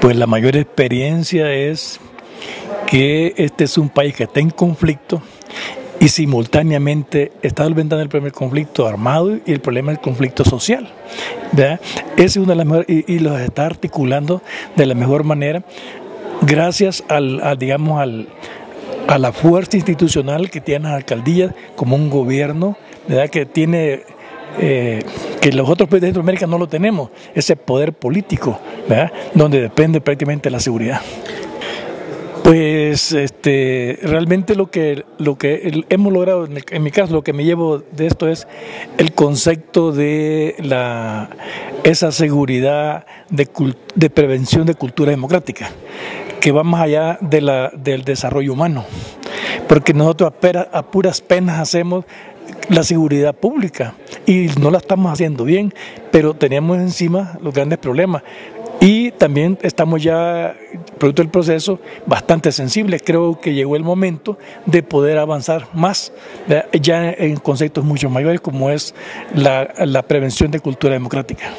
Pues la mayor experiencia es que este es un país que está en conflicto y simultáneamente está solventando el primer conflicto armado y el problema del conflicto social. ¿verdad? Es una de las mejores, y, y los está articulando de la mejor manera gracias al, a, digamos, al, a la fuerza institucional que tiene la alcaldía como un gobierno ¿verdad? que tiene eh, que los otros países de Centroamérica no lo tenemos, ese poder político, ¿verdad? donde depende prácticamente la seguridad. Pues este, realmente lo que, lo que hemos logrado, en, mi caso, lo que me llevo de esto es el concepto de la, esa seguridad de, de prevención de cultura democrática, que va más allá de la, del desarrollo humano, porque nosotros a puras penas hacemos la seguridad pública y no la estamos haciendo bien, pero tenemos encima los grandes problemas. Y también estamos ya, producto del proceso, bastante sensibles. Creo que llegó el momento de poder avanzar más, ya en conceptos mucho mayores como es la, la prevención de cultura democrática.